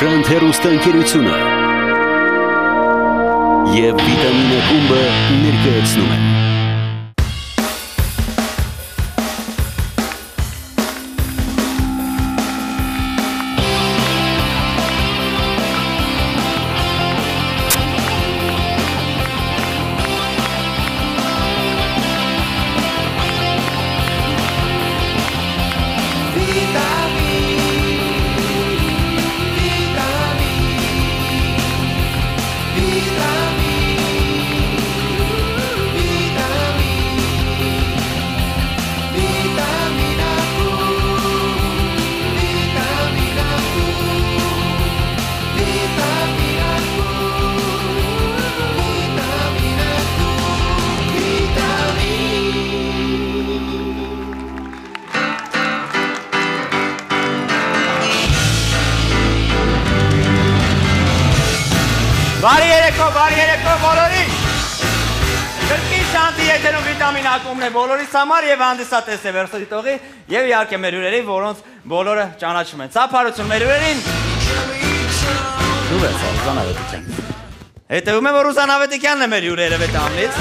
Շանթ հեռուստաընկերությունը եւ վիտամինը խումբը ներկայացնում են Բարի երեկո, բարի երեկո բոլորի։ Կրկին շանտի եթերում վիտամին ակումբն է բոլորիս համար եւ հանդիսատես է վերսոտի տողի եւ իհարկե մեր հյուրերի, որոնց բոլորը ճանաչում են։ Ծափարություն մեր հյուրերին։ Դու ես Ռուզան Ավետիկյան։ Հետևում եմ որ Ռուզան Ավետիկյանն է մեր հյուրերը վետամից։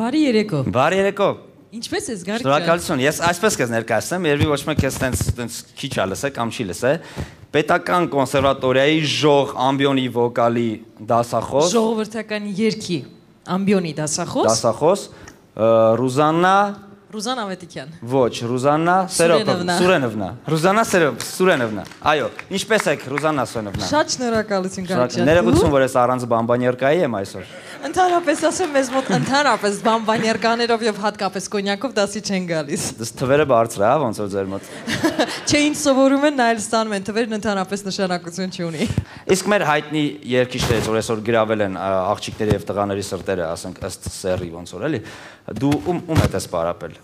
Բարի երեկո։ Բարի երեկո։ Ինչպես ես Գարիկ ջան։ Շնորհակալություն։ Ես այսպես կես ներկայացնեմ, երբի ոչ մեկ քեզ տենց տենց քիչ ա լսե կամ չի լսե։ Պետական կոնսերվատորիայի ժող ամբիոնի վոկալի դասախոս, Ժողովրդական երգի ամբիոնի դասախոս դասախոս Ռուզաննա Ռուզան Ավետիկյան։ Ոչ, Ռուզաննա Սերոպովնա, Սուրենովնա։ Ռուզաննա Սուրենովնա։ Այո, ինչպես եք Ռուզաննա Սուրենովնա։ Շատ շնորհակալություն ջան։ Ներողություն, որ ես առանց բամբանյերկայի եմ այսօր։ Ընդհանրապես ասեմ, մեզ մոտ ընդհանրապես բամբաներկաներով եւ հատկապես կոնյակով դասի չեն գալիս։ Դες թվերը բարձր է, հա, ոնց որ ձեր մոտ։ Չէ, ինչ սովորում են, նայել ստանում են, թվերն ընդհանրապես նշանակություն չունի։ Իսկ մեր հայտնի երկիշներից, որ այսօր գրավել են աղջիկների եւ տղաների սրտերը, ասենք ըստ սերի ոնց որ էլի, դու ում ում հետ ես պարապել։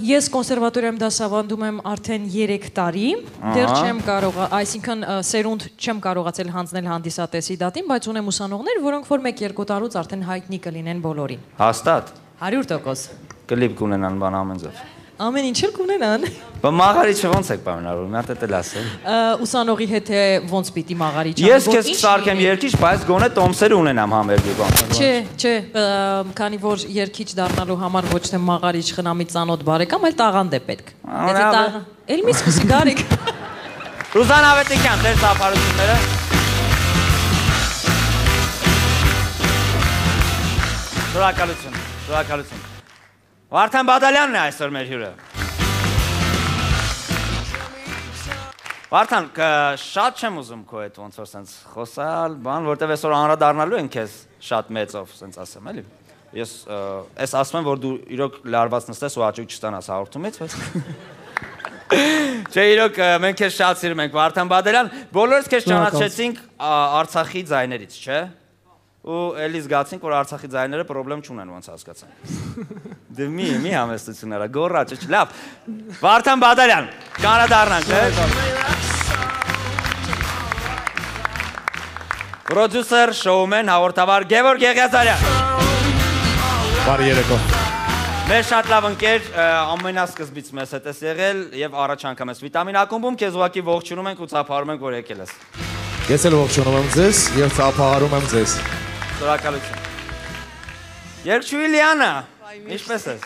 Ես կոնսերվատորիայում դասավանդում եմ արդեն 3 տարի, դեռ չեմ կարող, այսինքն սերունդ չեմ կարողացել հանձնել հանդիսատեսի դատին, բայց ունեմ ուսանողներ, որոնք որ 1-2 տարուց արդեն հայտնի կլինեն բոլորին։ Հաստատ 100% կլիպ կունենան բան ամեն ձև։ Ամեն ինչ էլ կունենան։ Բա մաղարիչը ոնց եք պայմանավորում, մի հատ էլ ասել։ Ա, Ուսանողի հետ է ոնց պիտի մաղարի չան։ Ես քեզ կսարքեմ երկիչ, բայց գոնե տոմսերը ունենամ համերգի բան։ Չէ, չէ, քանի որ երկիչ դառնալու համար ոչ թե մաղարիչ խնամի ծանոթ բարեկամ, այլ տաղանդ է պետք։ Եթե տաղ Էլ մի սկսի գարիկ։ Ռուզան Ավետիկյան, ձեր սափարությունները։ Շնորհակալություն, շնորհակալություն։ Վարդան Բադալյանն է այսօր մեր հյուրը։ Վարդան, շատ չեմ ուզում քո հետ ոնց որ սենց խոսալ, բան, որտեվ այսօր անդրադառնալու են քեզ շատ մեծով, սենց ասեմ, էլի։ Ես ես ասում եմ, որ դու իրոք լարված նստես ու աճուկ չստանաս հաղորդումից, բայց Չէ, իրոք մենք քեզ շատ սիրում ենք Վարդան Բադալյան։ Բոլորս քեզ ճանաչեցինք Արցախի ձայներից, չէ՞։ Ու էլի զգացինք, որ Արցախի ձայները խնդրեմ չունեն, ոնց հասկացանք։ Դե մի մի համեստություն արա, գոռաճ, չ- լավ։ Վարդան Բադալյան, կանադառնանք, հա։ Պրոդյուսեր, շոումեն, հաղորդավար Գևորգ Եղիազարյան։ Բարի երեկո։ Մեր շատ լավ ընկեր ամենասկզբից մեզ հետ ես եղել եւ առաջ անգամ ես վիտամին ակումբում քեզ ուղակի ողջունում ենք ու ծափարում ենք որ եկել ես։ Ես էլ ողջունում եմ ձեզ եւ ծափահարում եմ ձեզ։ Շնորհակալություն։ Երկչուի Լիանա, ինչպե՞ս ես։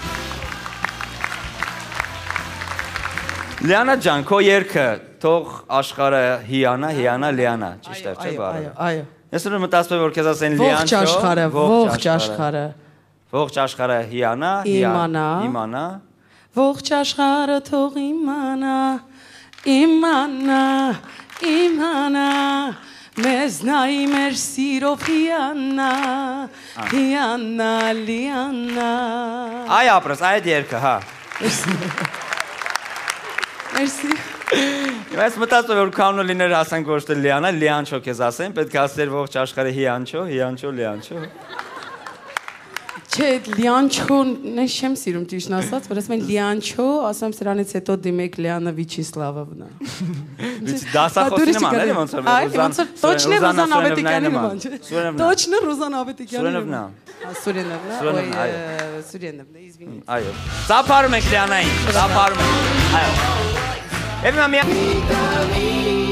Լիանա ջան, քո երգը թող աշխարհը հիանա, հիանա Լիանա, ճիշտ է, չէ՞ բառը։ այո։ Ես ունում մտածում եմ որ քեզ ասեն Ողջ Լիանչո, աշխարհը, ողջ աշխարհը։ Ողջ աշխարհը հիանա, Իմանա։ իմանա։ Ողջ աշխարհը թող իմանա, իմանա, իմանա, մեզ նայի մեր սիրով հիանա, հիանա, լիանա։ Այ ապրես, այդ երգը, հա։ Մերսի։ Ես մտածում որ կանոնը լիներ ասենք ոչ թե Լիանա, Լիանչո քեզ ասեն, պետք է ասեր ողջ աշխարհը հիանչո, հիանչո, Լիանչո։ Չէ, Լիանչոն, ես չեմ սիրում ճիշտ ասած, որ ասում են Լիանչո, ասեմ սրանից հետո դիմեք Լիանա Վիչիսլավովնա։ Դասախոսի նման էլի ոնց որ Այ ոնց որ точно Ռուզան Ավետիկյանի նման չէ։ Սուրենովնա։ Точно Ռուզան Ավետիկյանի Սուրենովնա։ նման։ Սուրենովնա, Սուրենովնա, ոյ, այո։ Սուրենովնա, извините։ Այո։ Ծափարում ենք Լիանային, ծափարում ենք։ Այո։ Եվ նա մի